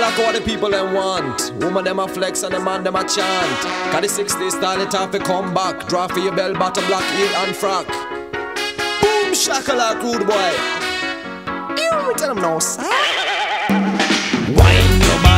like what the people them want. Woman them a flex and the man them a chant. Cause the 60s style it have to come back. Draw for your bell bottom black heel and frock. Boom shakalak rude boy. You tell them no, sir. Wine your body,